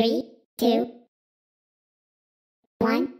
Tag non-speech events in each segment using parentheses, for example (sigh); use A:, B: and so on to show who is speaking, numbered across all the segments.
A: Three, two, one,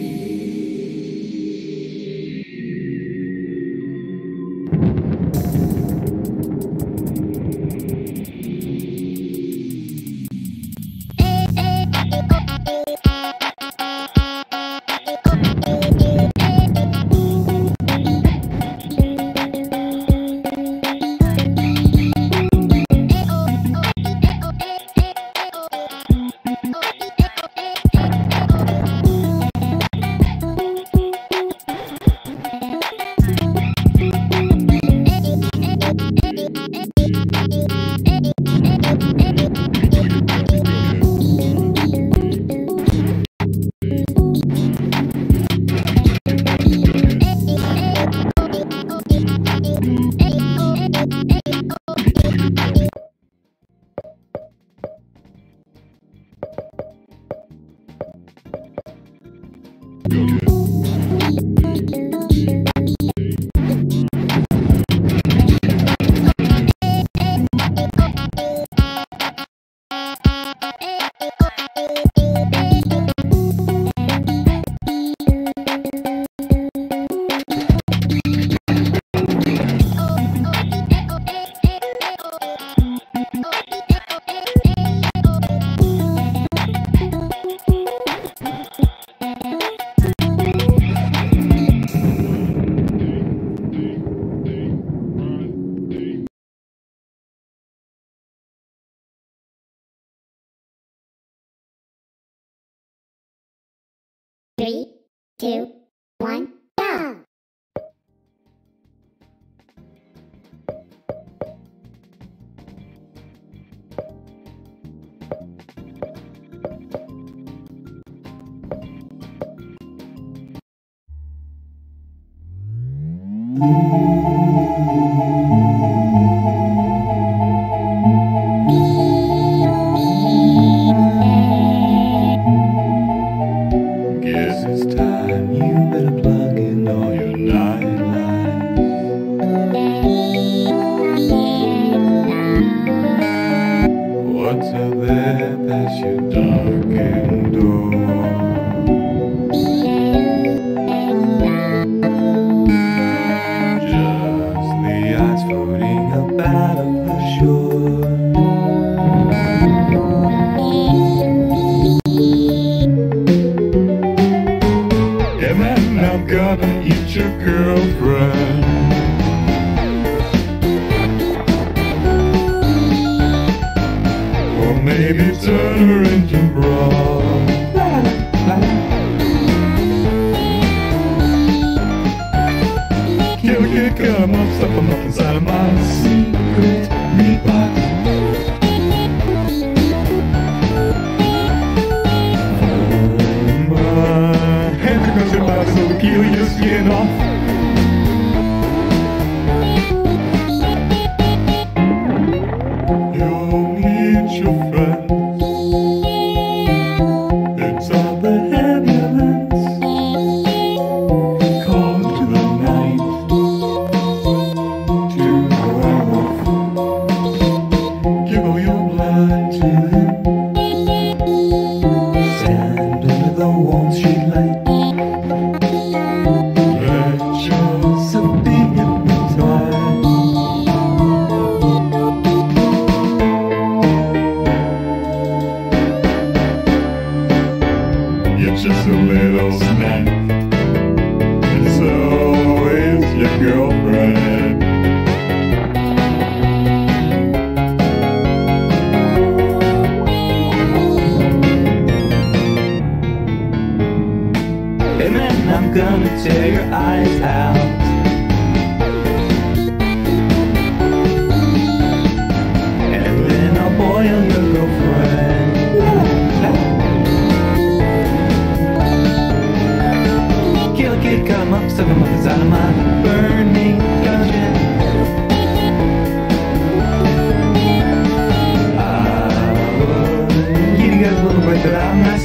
B: Three, two, one,
C: peel your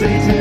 C: Satan.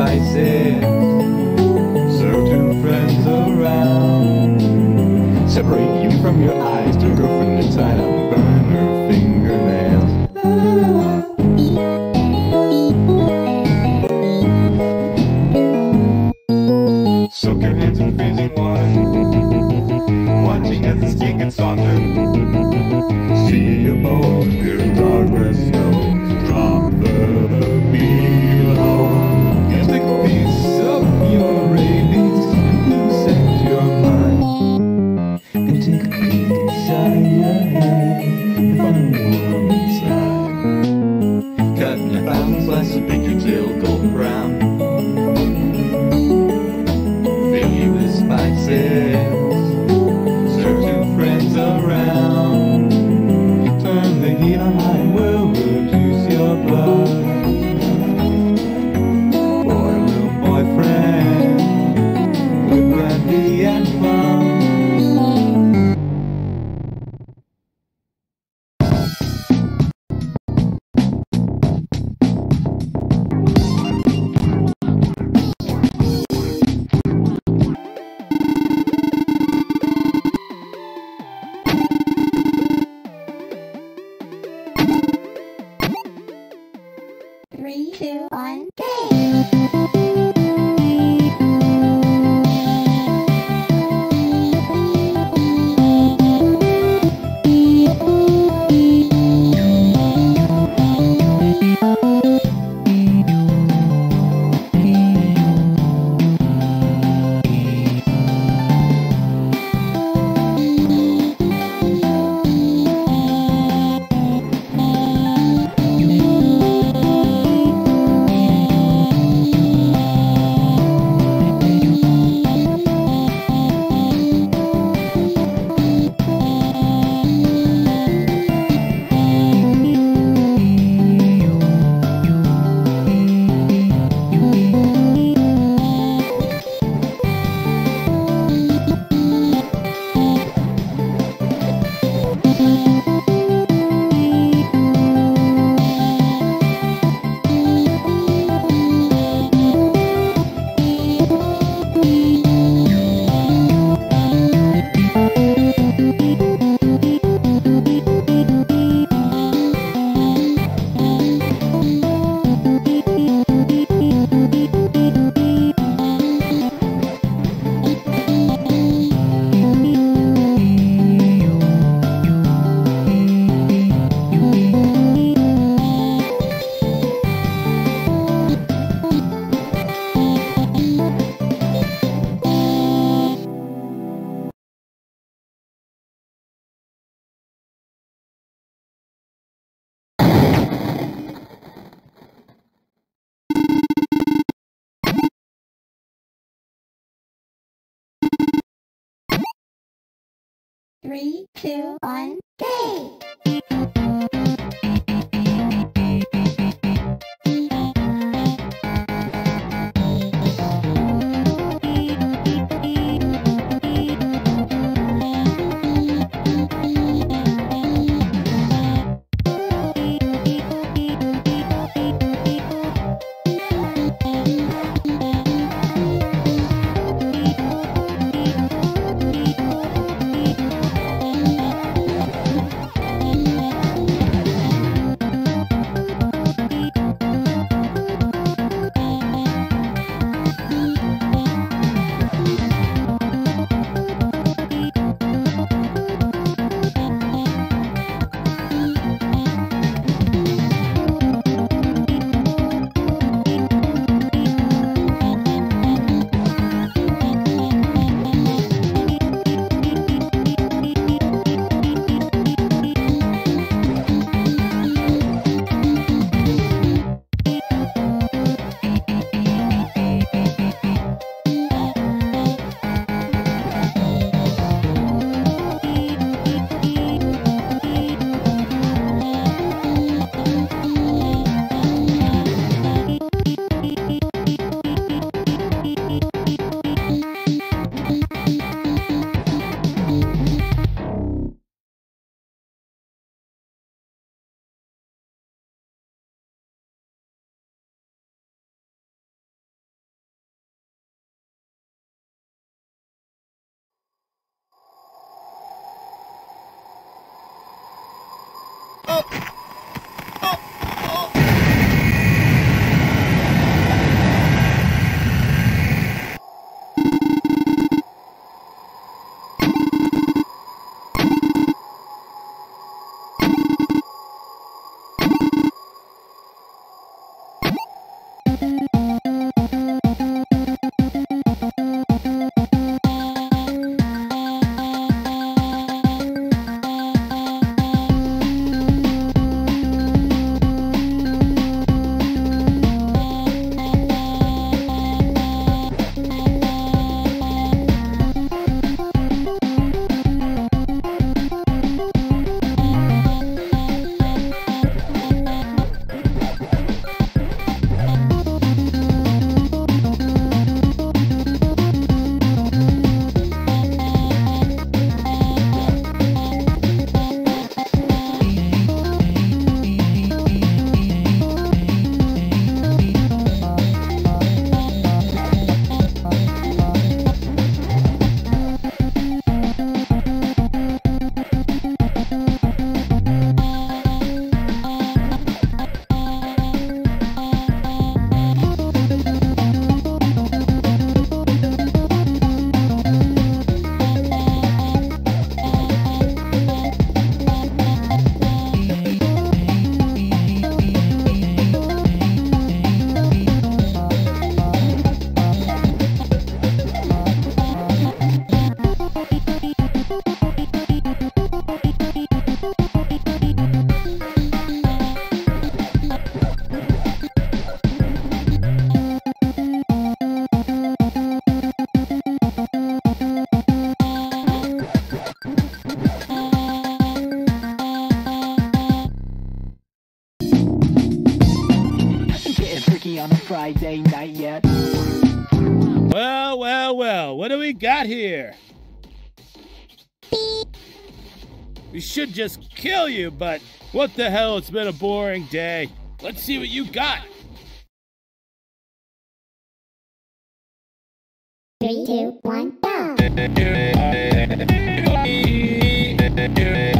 C: by. Serve two friends around. Separate you from your eyes, two girlfriend inside out. and!
B: three, two, one, game!
D: Friday night yet?
E: Well, well, well, what do we got here? We should just kill you, but what the hell? It's been a boring day. Let's see what you got.
B: Three, two, one, go. (laughs)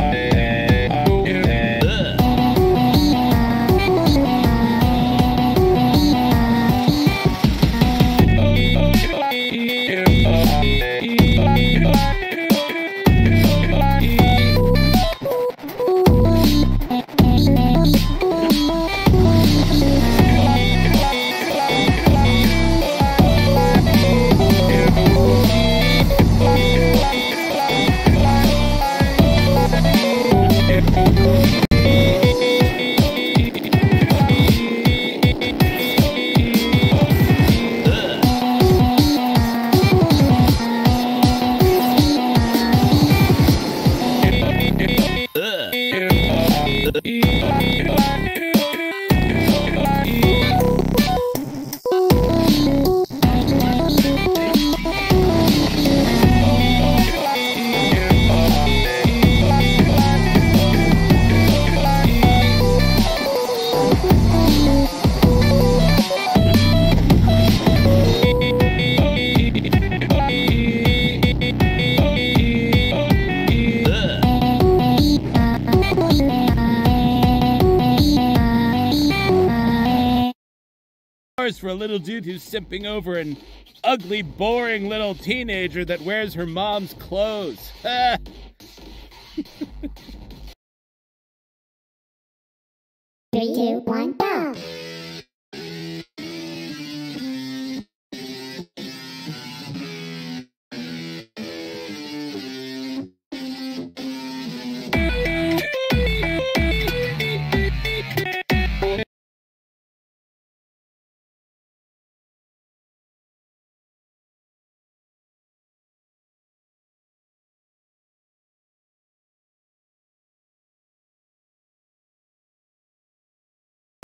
E: for a little dude who's simping over an ugly, boring little teenager that wears her mom's clothes. (laughs)
B: Three, two, one, go.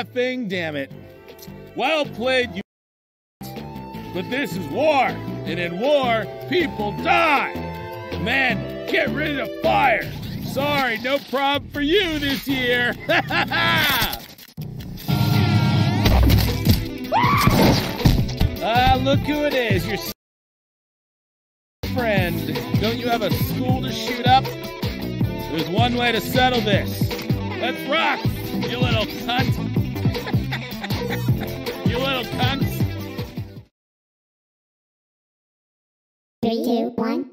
E: Effing damn it. Well played, you. But this is war, and in war, people die. Man, get rid of fire. Sorry, no prom for you this year. (laughs) Ah, look who it is. Your friend. Don't you have a school to shoot up? There's one way to settle this. Let's rock, you little cunt. You little cunts.
B: Three, two, one,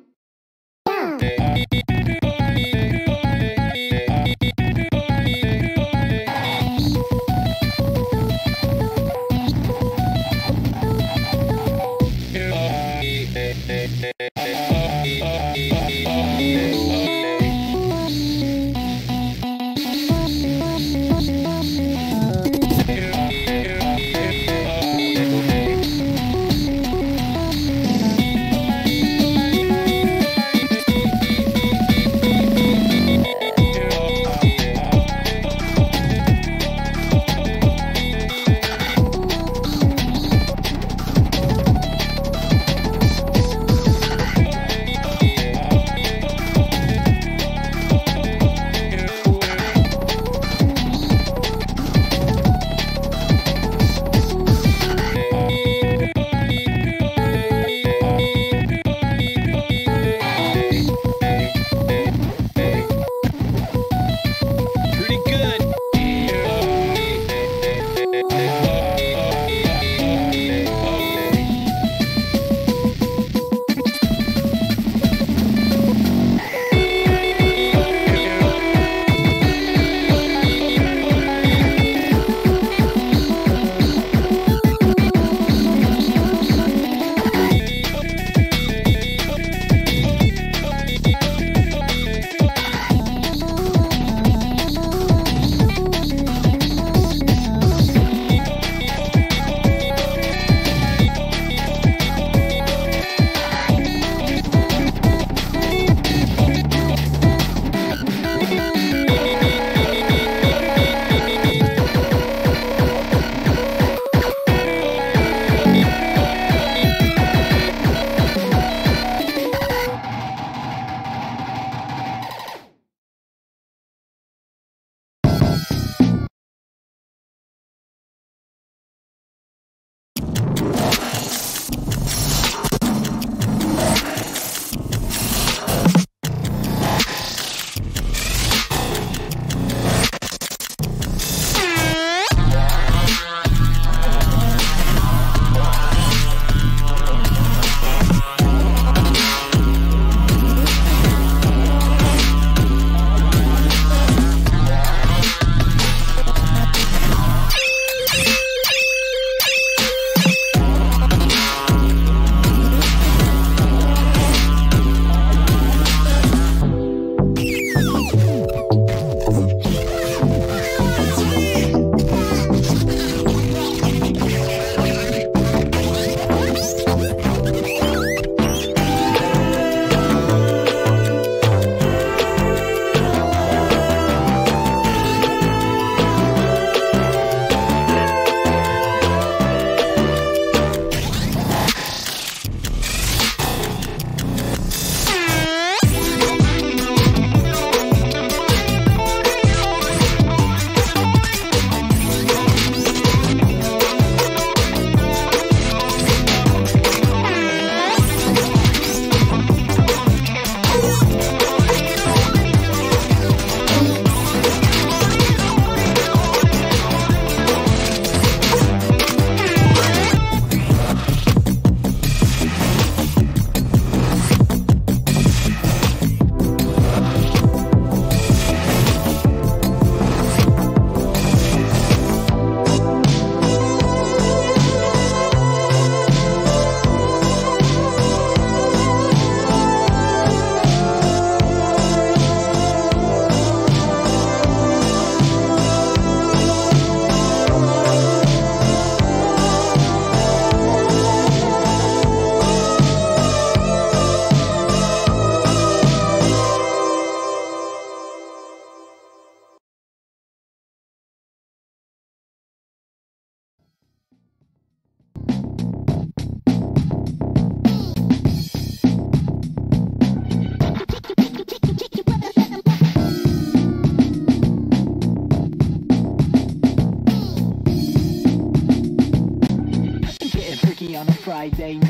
D: Friday.